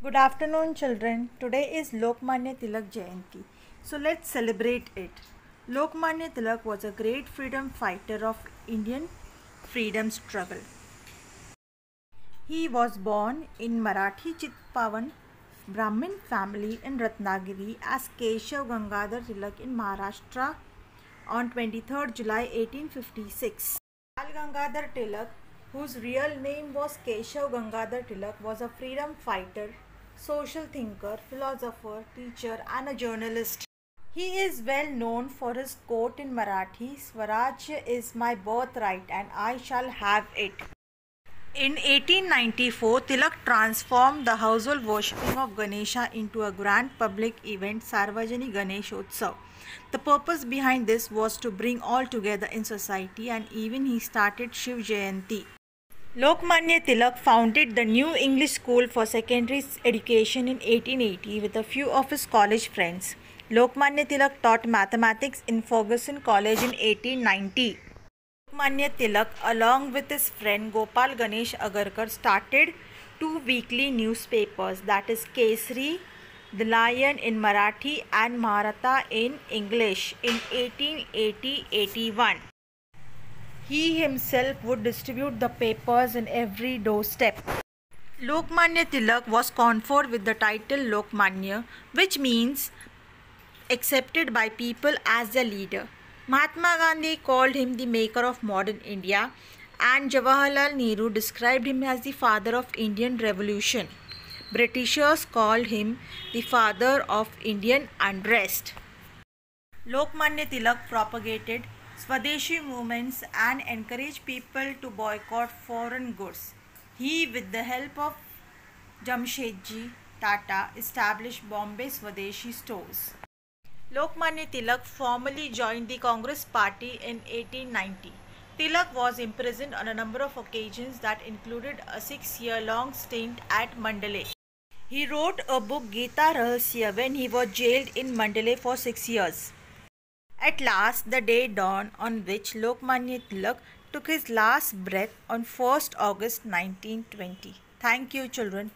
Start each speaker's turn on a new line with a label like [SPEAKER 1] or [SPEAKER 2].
[SPEAKER 1] Good afternoon, children. Today is Lokmanya Tilak Jayanti. So let's celebrate it. Lokmanya Tilak was a great freedom fighter of Indian freedom struggle. He was born in Marathi Chitpavan Brahmin family in Ratnagiri as Keshav Gangadhar Tilak in Maharashtra on 23rd July 1856. Bal Gangadhar Tilak, whose real name was Keshav Gangadhar Tilak, was a freedom fighter, social thinker, philosopher, teacher, and a journalist. He is well known for his quote in Marathi Swaraj is my birthright and I shall have it. In 1894, Tilak transformed the household worshipping of Ganesha into a grand public event, Sarvajani Ganeshotsav. The purpose behind this was to bring all together in society and even he started Shiv Jayanti. Lokmanya Tilak founded the New English School for Secondary Education in 1880 with a few of his college friends. Lokmanya Tilak taught mathematics in Fergusson College in 1890. Lokmanya Tilak, along with his friend Gopal Ganesh Agarkar, started two weekly newspapers that is Kesari, The Lion in Marathi, and Maratha in English in 1880 81. He himself would distribute the papers in every doorstep. Lokmanya Tilak was conferred with the title Lokmanya, which means accepted by people as their leader. Mahatma Gandhi called him the maker of modern India, and Jawaharlal Nehru described him as the father of Indian Revolution. Britishers called him the father of Indian unrest. Lokmanya Tilak propagated Swadeshi movements and encouraged people to boycott foreign goods. He, with the help of Jamshedji Tata, established Bombay Swadeshi stores. Lokmanya Tilak formally joined the Congress party in 1890. Tilak was imprisoned on a number of occasions that included a six year long stint at Mandalay. He wrote a book Gita Rahasya when he was jailed in Mandalay for six years. At last, the day dawned on which Lokmanya Tilak took his last breath on 1st August 1920. Thank you, children.